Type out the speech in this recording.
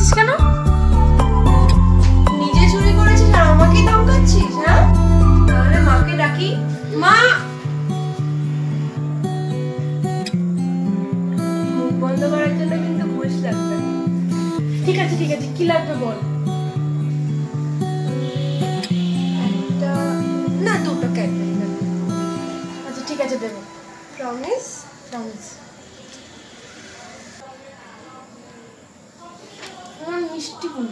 মারছিস কেন? নিজে চুরি করেছিস আর আমাকেই ধমকাচ্ছিস হ্যাঁ? মাকে ডাকি। মা! মুখ করার জন্য কিন্তু ঘুষ লাগবে। ঠিক আছে ঠিক আছে, কি লাগবে বল? না, দুটো ক্যাডবেরি আচ্ছা ঠিক আছে, দেবো। Promise promise 20분